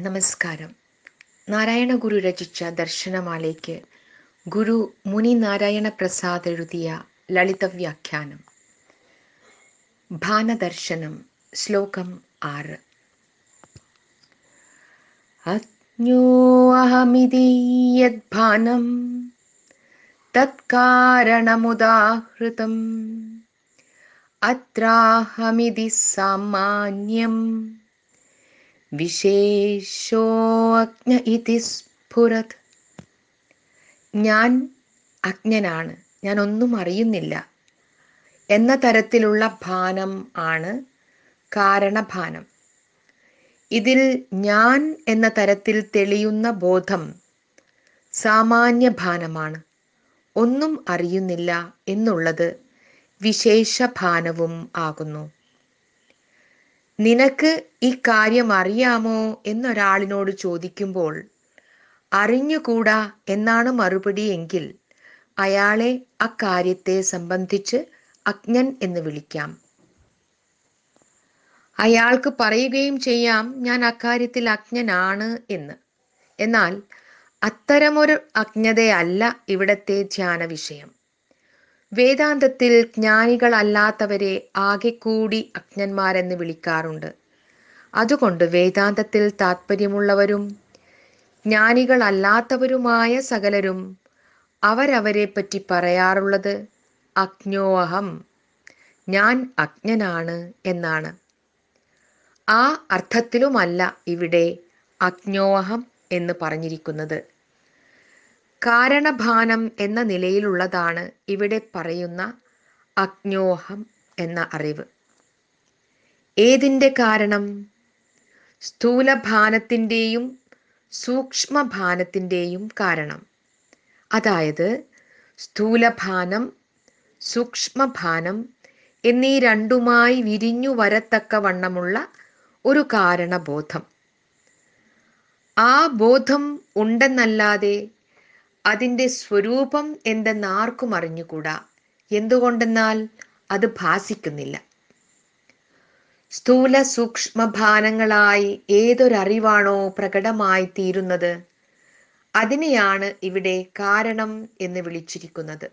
നമസ്കാരം. നാരായണ ഗുരു രചിച്ച ദർശനമാലയ്ക്ക് ഗുരു മുനി നാരായണ പ്രസാദ് എഴുതിയ ലളിത വ്യാഖ്യാനം ഭാനദർശനം ശ്ലോകം ആറ്. അജ്ഞോഹമിതി യദ്ഭാനം തത്കാരണമുദാഹൃതം അത്രാഹമിതി സാമാന്യം. വിശേഷോ അജ്ഞ ഇതി സ്ഫുരത്. ഞാൻ അജ്ഞനാണ്. ഞാൻ ഒന്നും അറിയുന്നില്ല. എന്ന തരത്തിലുള്ള ഭാനം ആണ് കാരണഭാനം. ഇതിൽ ഞാൻ എന്ന തരത്തിൽ തെളിയുന്ന ബോധം സാമാന്യ ഭാനമാണ് ഒന്നും അറിയുന്നില്ല എന്നുള്ളത് വിശേഷഭാനവും ആകുന്നു. നിനക്ക് ഈ കാര്യം അറിയാമോ എന്നൊരാളിനോട് ചോദിക്കുമ്പോൾ അറിഞ്ഞുകൂടാ എന്നാണ് മറുപടി എങ്കിൽ അയാളെ അക്കാര്യത്തെ സംബന്ധിച്ച് അജ്ഞൻ എന്ന് വിളിക്കാം. അയാൾക്ക് പറയുകയും ചെയ്യാം ഞാൻ അക്കാര്യത്തിൽ അജ്ഞനാണ് എന്ന്. എന്നാൽ അത്തരമൊരു അജ്ഞതയല്ല ഇവിടത്തെ ധ്യാന വിഷയം വേദാന്തത്തിൽ ജ്ഞാനികളല്ലാത്തവരെ ആകെ കൂടി അജ്ഞന്മാരെന്ന് വിളിക്കാറുണ്ട്. അതുകൊണ്ട് വേദാന്തത്തിൽ താത്പര്യമുള്ളവരും ജ്ഞാനികളല്ലാത്തവരുമായ സകലരും അവരവരെ പറ്റി പറയാറുള്ളത് അജ്ഞോഹം ഞാൻ അജ്ഞനാണ് എന്നാണ്. ആ അർത്ഥത്തിലുമല്ല ഇവിടെ അജ്ഞോഹം എന്ന് പറഞ്ഞിരിക്കുന്നത്. കാരണഭാനം എന്ന നിലയിലുള്ളതാണ് ഇവിടെ പറയുന്ന അജ്ഞോഹം എന്ന അറിവ്. ഏതിന്റെ കാരണം? സ്ഥൂലഭാനത്തിന്റെയും സൂക്ഷ്മഭാനത്തിന്റെയും കാരണം. അതായത് സ്ഥൂലഭാനം സൂക്ഷ്മഭാനം എന്നീ രണ്ടുമായി വിരിഞ്ഞു വരത്തക്ക വണ്ണമുള്ള ഒരു കാരണബോധം. ആ ബോധം ഉണ്ടെന്നല്ലാതെ അതിന്റെ സ്വരൂപം എന്തെന്ന് ആർക്കും അറിഞ്ഞുകൂടാ. എന്തുകൊണ്ടെന്നാൽ അത് ഭാസിക്കുന്നില്ല. സ്ഥൂല സൂക്ഷ്മഭാനങ്ങളായി ഏതൊരറിവാണോ പ്രകടമായി തീരുന്നത്? അതിനെയാണ് ഇവിടെ കാരണം എന്ന് വിളിച്ചിരിക്കുന്നത്.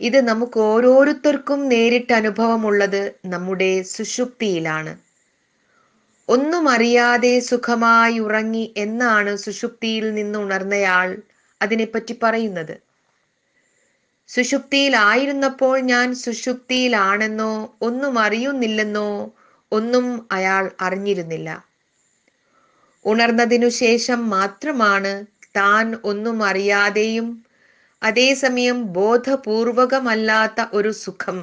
ഇത് നമുക്ക് ഓരോരുത്തർക്കും നേരിട്ട് അനുഭവമുള്ളത് നമ്മുടെ സുഷുപ്തിയിലാണ്. ഒന്നും അറിയാതെ സുഖമായി ഉറങ്ങി എന്നാണ് സുഷുപ്തിയിൽ നിന്ന് ഉണർന്നയാൾ അതിനെപ്പറ്റി പറയുന്നത്. സുഷുപ്തിയിലായിരുന്നപ്പോൾ ഞാൻ സുഷുപ്തിയിലാണെന്നോ ഒന്നും അറിയുന്നില്ലെന്നോ ഒന്നും അയാൾ അറിഞ്ഞിരുന്നില്ല. ഉണർന്നതിനു ശേഷം മാത്രമാണ് താൻ ഒന്നും അറിയാതെയും അതേസമയം ബോധപൂർവകമല്ലാത്ത ഒരു സുഖം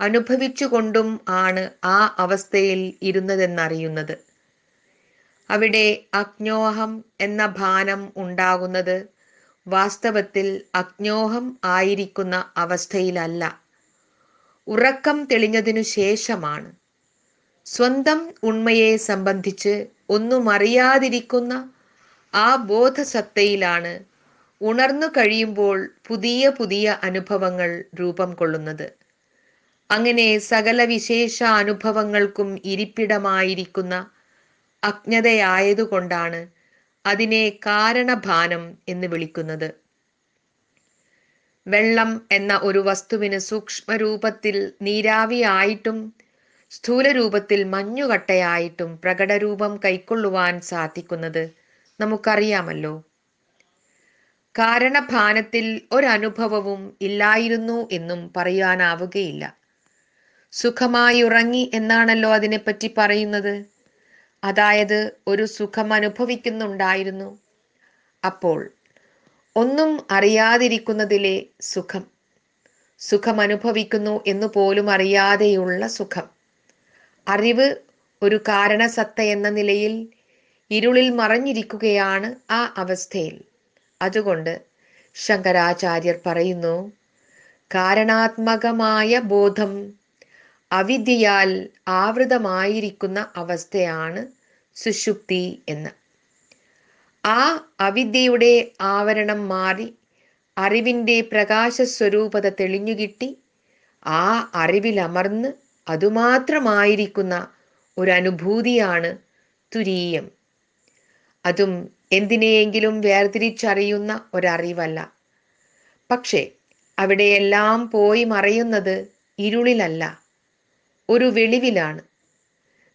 അനുഭവിച്ചുകൊണ്ടും ആണ് ആ അവസ്ഥയിൽ ഇരുന്നതെന്നറിയുന്നത്. അവിടെ അജ്ഞോഹം എന്ന ഭാനം ഉണ്ടാകുന്നത് വാസ്തവത്തിൽ അജ്ഞോഹം ആയിരിക്കുന്ന അവസ്ഥയിലല്ല. ഉറക്കം തെളിഞ്ഞതിനു ശേഷമാണ്. സ്വന്തം ഉണ്മയെ സംബന്ധിച്ച് ഒന്നും അറിയാതിരിക്കുന്ന ആ ബോധസത്തയിലാണ് ഉണർന്നു കഴിയുമ്പോൾ പുതിയ പുതിയ അനുഭവങ്ങൾ രൂപം കൊള്ളുന്നത്. അങ്ങനെ സകല വിശേഷ അനുഭവങ്ങൾക്കും ഇരിപ്പിടമായിരിക്കുന്ന അജ്ഞതയായതുകൊണ്ടാണ് അതിനെ കാരണഭാനം എന്ന് വിളിക്കുന്നത്. വെള്ളം എന്ന ഒരു വസ്തുവിന് സൂക്ഷ്മരൂപത്തിൽ നീരാവിയായിട്ടും സ്ഥൂലരൂപത്തിൽ മഞ്ഞുകട്ടയായിട്ടും പ്രകടരൂപം കൈക്കൊള്ളുവാൻ സാധിക്കുന്നത് നമുക്കറിയാമല്ലോ. കാരണഭാനത്തിൽ ഒരനുഭവവും ഇല്ലായിരുന്നു എന്നും പറയാനാവുകയില്ല സുഖമായി ഉറങ്ങി എന്നാണല്ലോ അതിനെപ്പറ്റി പറയുന്നത്. അതായത് ഒരു സുഖം അനുഭവിക്കുന്നുണ്ടായിരുന്നു. അപ്പോൾ ഒന്നും അറിയാതിരിക്കുന്നതിലെ സുഖം. സുഖം അനുഭവിക്കുന്നു എന്ന് പോലും അറിയാതെയുള്ള സുഖം. അറിവ് ഒരു കാരണസത്ത എന്ന നിലയിൽ ഇരുളിൽ മറഞ്ഞിരിക്കുകയാണ് ആ അവസ്ഥയിൽ. അതുകൊണ്ട് ശങ്കരാചാര്യർ പറയുന്നു കാരണാത്മകമായ ബോധം അവിദ്യയാൽ ആവൃതമായിരിക്കുന്ന അവസ്ഥയാണ് സുഷുപ്തി എന്ന്. ആ അവിദ്യയുടെ ആവരണം മാറി അറിവിന്റെ പ്രകാശസ്വരൂപത തെളിഞ്ഞുകിട്ടി. ആ അറിവിലമർന്ന് അതുമാത്രമായിരിക്കുന്ന ഒരു അനുഭൂതിയാണ് തുരീയം. അതും എന്തിനെയെങ്കിലും വേർതിരിച്ചറിയുന്ന ഒരറിവല്ല. പക്ഷേ അവിടെയെല്ലാം പോയി മറയുന്നത് ഇരുളിലല്ല. ഒരു വെളിവിലാണ്.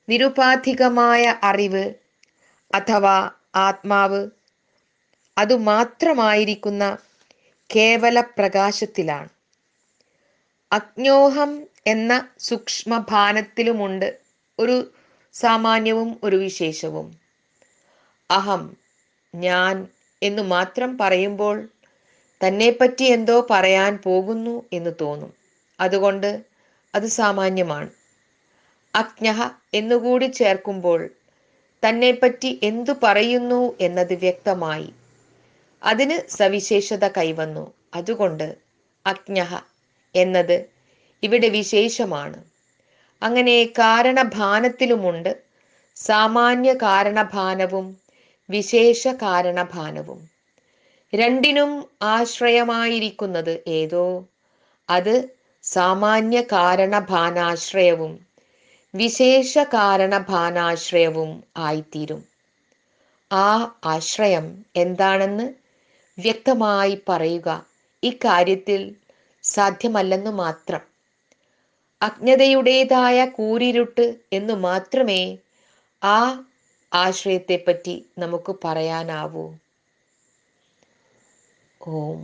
നിരുപാധികമായ അറിവ് അഥവാ ആത്മാവ് അതുമാത്രമായിരിക്കുന്ന കേവല പ്രകാശത്തിലാണ്. അജ്ഞോഹം എന്ന സൂക്ഷ്മഭാനത്തിലുമുണ്ട് ഒരു സാമാന്യവും ഒരു വിശേഷവും. അഹം ഞാൻ എന്നു മാത്രം പറയുമ്പോൾ തന്നെപ്പറ്റി എന്തോ പറയാൻ പോകുന്നു എന്ന് തോന്നും. അതുകൊണ്ട് അത് സാമാന്യമാണ്. അജ്ഞ എന്നുകൂടി ചേർക്കുമ്പോൾ തന്നെപ്പറ്റി എന്തു പറയുന്നു എന്നത് വ്യക്തമായി. അതിന് സവിശേഷത കൈവന്നു. അതുകൊണ്ട് അജ്ഞ എന്നത് ഇവിടെ വിശേഷമാണ്. അങ്ങനെ കാരണഭാനത്തിലുമുണ്ട്. സാമാന്യ കാരണഭാനവും വിശേഷ കാരണഭാനവും. രണ്ടിനും ആശ്രയമായിരിക്കുന്നത് ഏതോ? അത് സാമാന്യ കാരണഭാനാശ്രയവും വിശേഷ കാരണഭാനാശ്രയവും ആയിത്തീരും. ആ ആശ്രയം എന്താണെന്ന് വ്യക്തമായി പറയുക ഇക്കാര്യത്തിൽ സാധ്യമല്ലെന്നു മാത്രം. അജ്ഞതയുടേതായ കൂരിരുട്ട് എന്ന് മാത്രമേ ആ ആശ്രയത്തെപ്പറ്റി നമുക്ക് പറയാനാവൂ. ഓം.